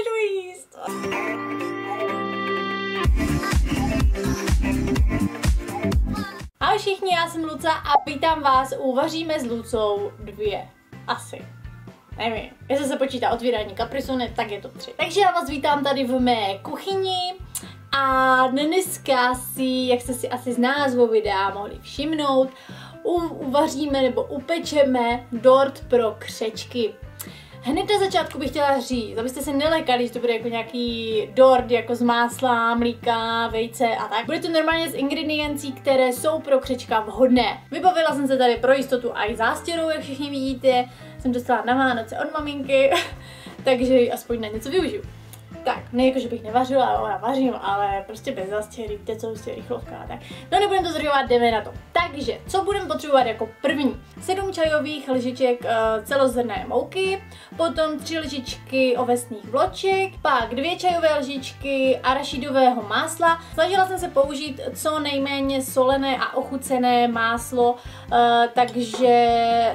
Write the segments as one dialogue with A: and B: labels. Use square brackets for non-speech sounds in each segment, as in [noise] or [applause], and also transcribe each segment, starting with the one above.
A: nemůžu jíst. Ahoj všichni, já jsem Luca a vítám vás u Vaříme s Lucou dvě. Asi. Nevím, jestli se počítá otvírání kaprisony, tak je to tři. Takže já vás vítám tady v mé kuchyni a dneska si, jak jste si asi z názvu videa mohli všimnout, uvaříme nebo upečeme dort pro křečky. Hned na začátku bych chtěla říct, abyste se nelekali, že to bude jako nějaký dort jako z másla, mlíka, vejce a tak. Bude to normálně z ingrediencí, které jsou pro křečka vhodné. Vybavila jsem se tady pro jistotu i zástěrou, jak všichni vidíte. Jsem dostala na Vánoce od maminky, [laughs] takže aspoň na něco využiju. Tak, ne jako, že bych nevařila, ale já vařím, ale prostě bez zastěry, víte co, prostě rychlovka a tak. No nebudeme to zdržovat, jdeme na to. Takže, co budeme potřebovat jako první? 7 čajových lžiček uh, celozrné mouky, potom 3 lžičky ovesných vloček, pak 2 čajové lžičky arašidového másla. Snažila jsem se použít co nejméně solené a ochucené máslo, uh, takže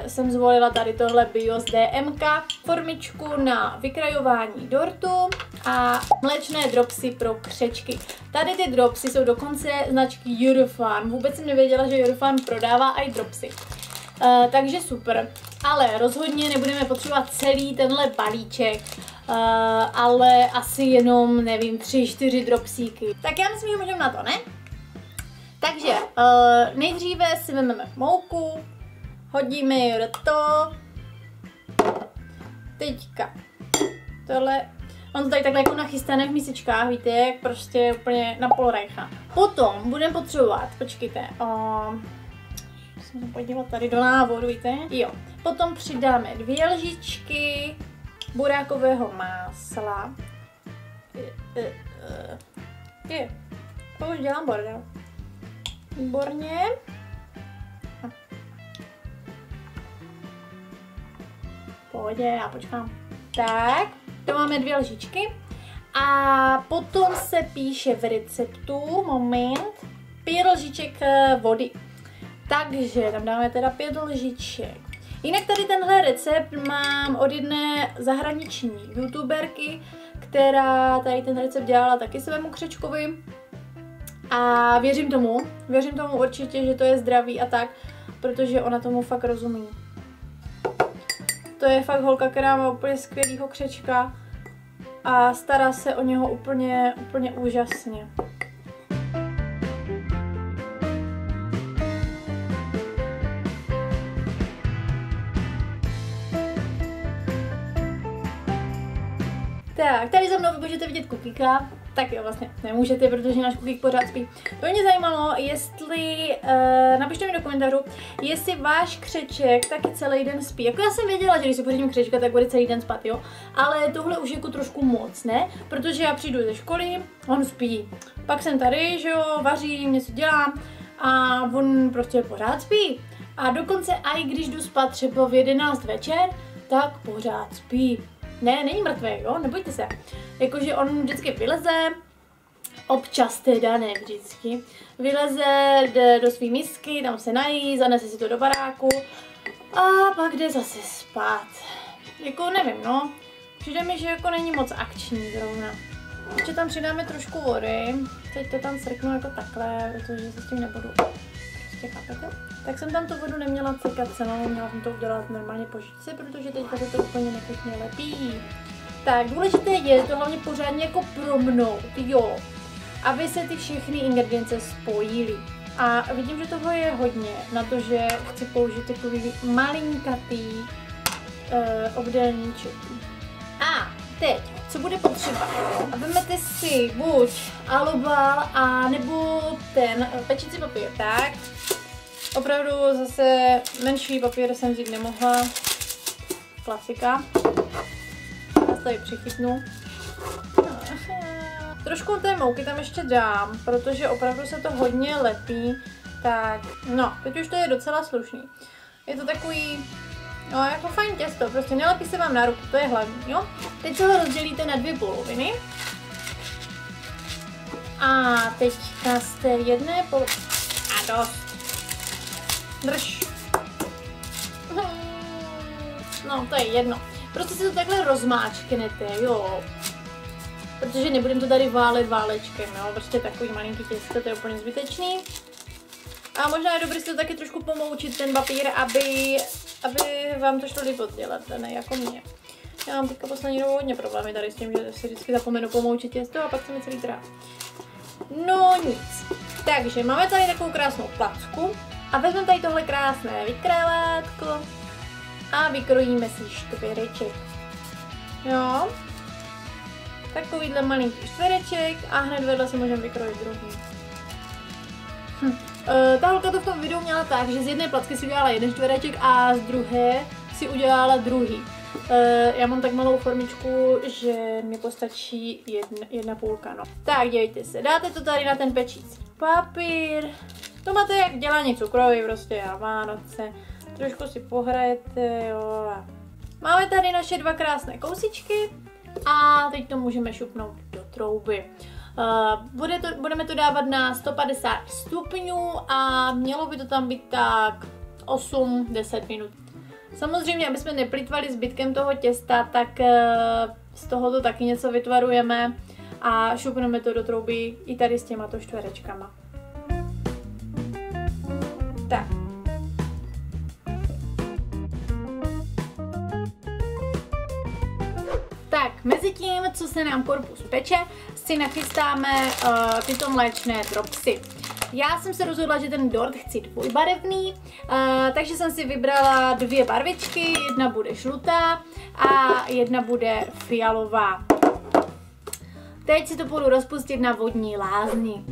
A: jsem zvolila tady tohle BIOS DMK, formičku na vykrajování dortu a mléčné dropsy pro křečky. Tady ty dropsy jsou dokonce značky Eurofan. Vůbec jsem nevěděla, že Eurofan prodává i dropsy. Uh, takže super. Ale rozhodně nebudeme potřebovat celý tenhle balíček, uh, ale asi jenom, nevím, tři, čtyři dropsíky. Tak já myslím, že můžeme na to, ne? Takže uh, nejdříve si vezmeme mouku, hodíme ji do to. Teďka tohle On to tady takhle jako nachystané v misičkách, víte, jak prostě úplně na pol rajcha. Potom budeme potřebovat, počkejte, o, musím se podívat tady do návodu, víte? Jo. Potom přidáme dvě lžičky burákového másla. Je, je, to už dělám bordel. Výborně. Pohodě, já počkám. Tak, to máme dvě lžičky. A potom se píše v receptu, moment, pět lžiček eh, vody. Takže tam dáme teda pět lžiček. Jinak tady tenhle recept mám od jedné zahraniční youtuberky, která tady ten recept dělala taky svému křečkovi. A věřím tomu, věřím tomu určitě, že to je zdravý a tak, protože ona tomu fakt rozumí. To je fakt holka, která má úplně skvělýho křečka a stará se o něho úplně, úplně úžasně. Tak, tady za mnou vy můžete vidět kukíka, tak jo, vlastně nemůžete, protože náš kukík pořád spí. To mě zajímalo, jestli, uh, napište mi do komentářů, jestli váš křeček taky celý den spí. Jako já jsem věděla, že když si pořídím křečka, tak bude celý den spát, jo. Ale tohle už jako trošku moc, ne? Protože já přijdu ze školy, on spí. Pak jsem tady, že jo, vařím, něco dělám a on prostě pořád spí. A dokonce i když jdu spát třeba v 11 večer, tak pořád spí. Ne, není mrtvý, jo, nebojte se. Jakože on vždycky vyleze, občas teda, ne vždycky, vyleze, jde do své misky, tam se nají, zanese si to do baráku a pak jde zase spát. Jako nevím, no, přijde mi, že jako není moc akční zrovna. Ještě tam přidáme trošku vody, teď to tam srknu jako takhle, protože se s tím nebudu prostě chápete? Tak jsem tam tu vodu neměla cekat celou, měla jsem to udělat normálně po žičce, protože teďka se to úplně nepěkně lepí. Tak důležité je to hlavně pořádně jako promnout, jo, aby se ty všechny ingredience spojily. A vidím, že toho je hodně na to, že chci použít takový malinkatý uh, obdélníček. A teď, co bude potřeba? A vezmete si buď alubal a nebo ten pečící papír, tak? Opravdu zase menší papír jsem vzít nemohla. Klasika. Já tady přichytnu. Trošku té mouky tam ještě dám, protože opravdu se to hodně lepí. Tak, no, teď už to je docela slušný. Je to takový, no jako fajn těsto, prostě nelepí se vám na ruku, to je hlavní, jo. Teď se ho rozdělíte na dvě poloviny. A teďka z té jedné poloviny, a dost, Drž. No, to je jedno. Prostě si to takhle rozmáčknete, jo. protože nebudem to tady válet válečkem, jo, prostě takový malinký těsto, to je úplně zbytečný. A možná je dobré si to taky trošku pomoučit ten papír, aby, aby vám to šlo líp oddělat, ne jako mě. Já mám teďka poslední dobou hodně problémy tady s tím, že si vždycky zapomenu pomoučit těsto a pak se mi celý trá. No nic. Takže máme tady takovou krásnou placku a vezmeme tady tohle krásné vykrávátko a vykrojíme si čtvereček. Jo. Takovýhle malinký čtvereček a hned vedle si můžeme vykrojit druhý. Hm. E, ta holka to v tom videu měla tak, že z jedné placky si udělala jeden čtvereček a z druhé si udělala druhý. E, já mám tak malou formičku, že mi postačí jedna, jedna půlka, no. Tak, dějte se, dáte to tady na ten pečící papír. To máte jak dělání cukroví prostě a Vánoce. Trošku si pohrajete, jo. Máme tady naše dva krásné kousičky a teď to můžeme šupnout do trouby. Uh, bude to, budeme to dávat na 150 stupňů a mělo by to tam být tak 8-10 minut. Samozřejmě, aby jsme neplitvali zbytkem toho těsta, tak uh, z toho to taky něco vytvarujeme a šupneme to do trouby i tady s těma to čtverečkama. Tak. Tím, co se nám korpus peče, si nachystáme uh, tyto mléčné dropsy. Já jsem se rozhodla, že ten dort chci dvojbarevný, uh, takže jsem si vybrala dvě barvičky, jedna bude žlutá a jedna bude fialová. Teď si to budu rozpustit na vodní lázni.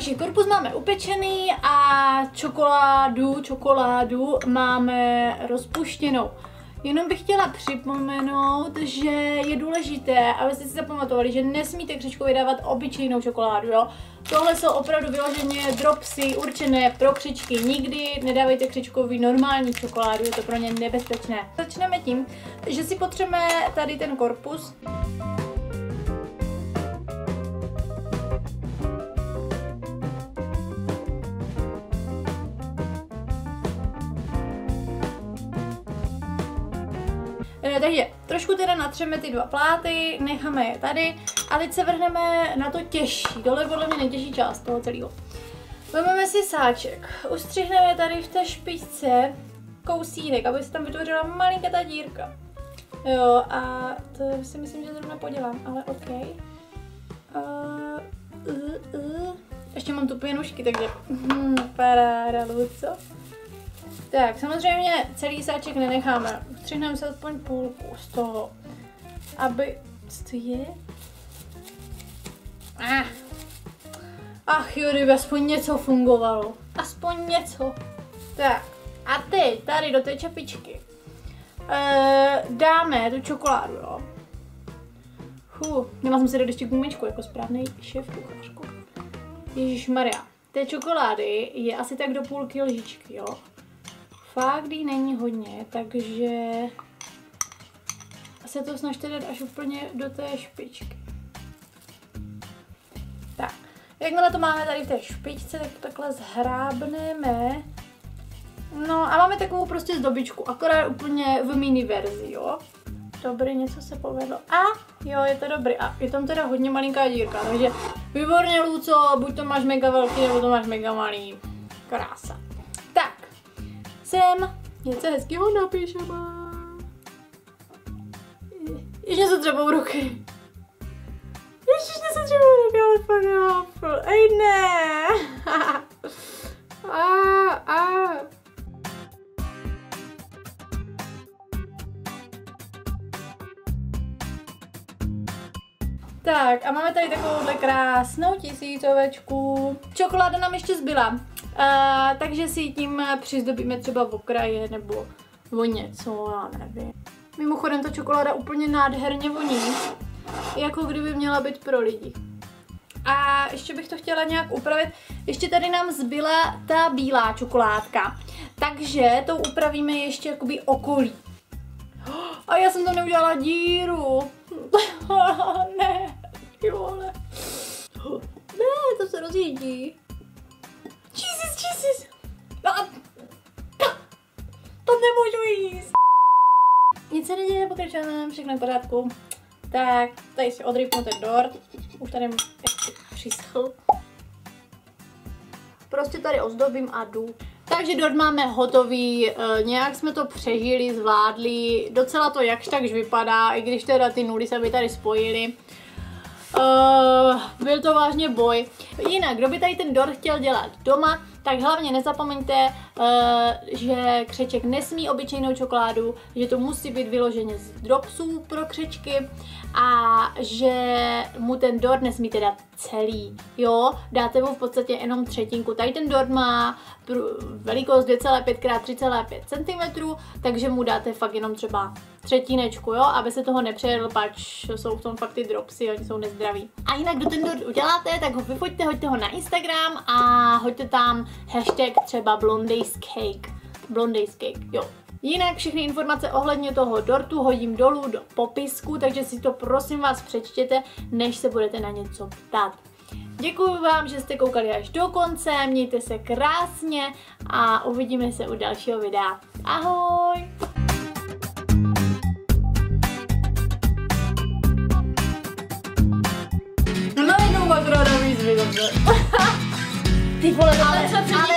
A: Takže korpus máme upečený a čokoládu, čokoládu máme rozpuštěnou. Jenom bych chtěla připomenout, že je důležité, abyste si zapamatovali, že nesmíte křečkovi dávat obyčejnou čokoládu, jo. Tohle jsou opravdu vyloženě dropsy určené pro křečky. Nikdy nedávejte křečkovi normální čokoládu, je to pro ně nebezpečné. Začneme tím, že si potřebujeme tady ten korpus. E, takže trošku teda natřeme ty dva pláty, necháme je tady a teď se vrhneme na to těžší, dole podle mě nejtěžší část toho celého. Vezmeme si sáček, ustřihneme tady v té špičce kousínek, aby se tam vytvořila malinká ta dírka. Jo, a to si myslím, že zrovna podělám, ale OK. Uh, uh, uh. Ještě mám tu pěnušky, takže hmm, paráda, Luco. Tak, samozřejmě celý sáček nenecháme. Ustřihneme se aspoň půlku z toho, aby... Co to je? Ah. Ach jo, kdyby aspoň něco fungovalo. Aspoň něco. Tak, a teď tady do té čepičky e, dáme tu čokoládu, jo. Huh, měla jsem si dát ještě gumičku jako správný šéf kuchařku. Ježíš Maria. Té čokolády je asi tak do půlky lžičky, jo. Fakt jí není hodně, takže se to snažte dát až úplně do té špičky. Tak, jakmile to máme tady v té špičce, tak to takhle zhrábneme. No a máme takovou prostě zdobičku, akorát úplně v mini verzi, jo. Dobrý, něco se povedlo. A jo, je to dobrý. A je tam teda hodně malinká dírka, takže výborně, Luco, buď to máš mega velký, nebo to máš mega malý. Krása. Sem něco hezkého napíšeme. Ještě něco třeba ruky. Ještě něco třeba ruky, ale fakt Ej ne. [laughs] a, a. Tak a máme tady takovouhle krásnou tisícovečku. Čokoláda nám ještě zbyla, uh, takže si tím přizdobíme třeba v okraje nebo o něco, já nevím. Mimochodem ta čokoláda úplně nádherně voní, jako kdyby měla být pro lidi. A ještě bych to chtěla nějak upravit. Ještě tady nám zbyla ta bílá čokoládka. Takže to upravíme ještě jakoby okolí. A já jsem tam neudělala díru. [laughs] ne, jo, nemůžu jíst. Nic se neděje, pokračujeme, všechno je v pořádku. Tak, tady si odrypnu ten dort. Už tady přischl. Prostě tady ozdobím a jdu. Takže dort máme hotový, e, nějak jsme to přežili, zvládli, docela to jakž takž vypadá, i když teda ty nuly se by tady spojily. Uh, byl to vážně boj. Jinak, kdo by tady ten dort chtěl dělat doma, tak hlavně nezapomeňte, uh, že křeček nesmí obyčejnou čokoládu, že to musí být vyloženě z dropsů pro křečky a že mu ten dort nesmíte dát celý, jo, dáte mu v podstatě jenom třetinku. Tady ten dort má velikost 2,5 x 3,5 cm, takže mu dáte fakt jenom třeba třetínečku, jo, aby se toho nepřejedl, pač jsou v tom fakt ty dropsy, oni jsou nezdraví. A jinak, kdo ten dort uděláte, tak ho vyfoďte, hoďte ho na Instagram a hoďte tam hashtag třeba Blondays Cake. Blondays Cake, jo. Jinak všechny informace ohledně toho dortu hodím dolů do popisku, takže si to prosím vás přečtěte, než se budete na něco ptát. Děkuji vám, že jste koukali až do konce, mějte se krásně a uvidíme se u dalšího videa. Ahoj! wolę Ale co przecież